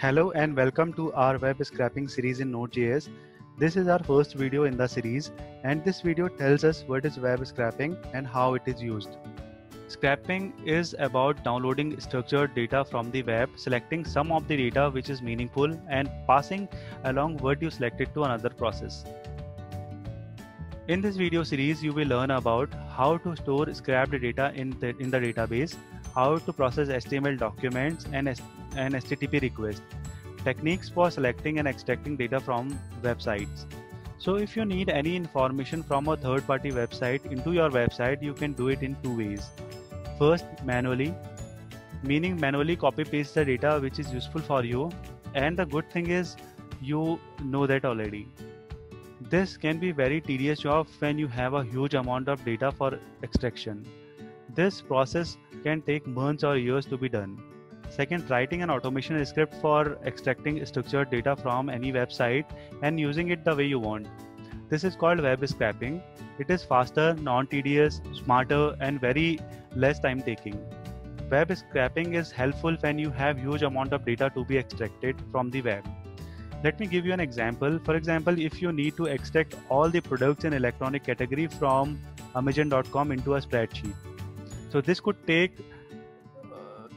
Hello and welcome to our web scraping series in Node.js. This is our first video in the series and this video tells us what is web scraping and how it is used. Scraping is about downloading structured data from the web, selecting some of the data which is meaningful and passing along what you selected to another process. In this video series, you will learn about how to store scrapped data in the, in the database, how to process HTML documents and, and HTTP requests, techniques for selecting and extracting data from websites. So if you need any information from a third-party website into your website, you can do it in two ways. First, manually, meaning manually copy paste the data which is useful for you. And the good thing is you know that already. This can be very tedious job when you have a huge amount of data for extraction. This process can take months or years to be done. Second, writing an automation script for extracting structured data from any website and using it the way you want. This is called web scraping. It is faster, non-tedious, smarter, and very less time taking. Web scraping is helpful when you have huge amount of data to be extracted from the web. Let me give you an example. For example, if you need to extract all the products in electronic category from Amazon.com into a spreadsheet. So this could take uh,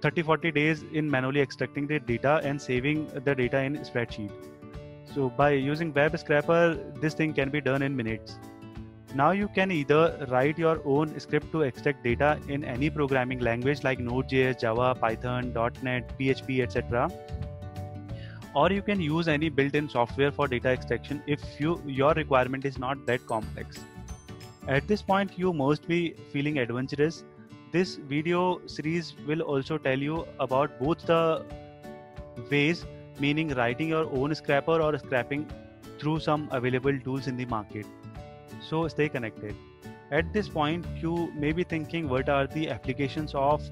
30 40 days in manually extracting the data and saving the data in spreadsheet. So by using web scraper, this thing can be done in minutes. Now you can either write your own script to extract data in any programming language like Node.js, Java, Python, .NET, PHP, etc. Or you can use any built-in software for data extraction if you your requirement is not that complex. At this point, you must be feeling adventurous. This video series will also tell you about both the ways, meaning writing your own scrapper or scrapping through some available tools in the market. So stay connected. At this point, you may be thinking what are the applications of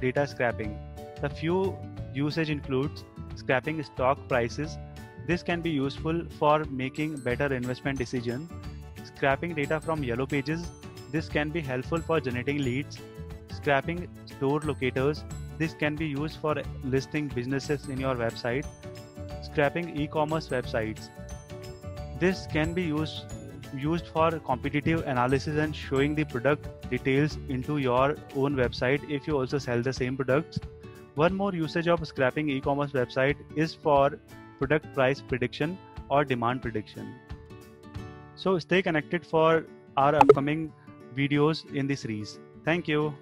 data scraping? The few usage includes scrapping stock prices. This can be useful for making better investment decisions Scrapping data from yellow pages. This can be helpful for generating leads. Scrapping store locators. This can be used for listing businesses in your website. Scrapping e-commerce websites. This can be used used for competitive analysis and showing the product details into your own website if you also sell the same products. One more usage of scrapping e-commerce website is for product price prediction or demand prediction. So stay connected for our upcoming videos in this series. Thank you.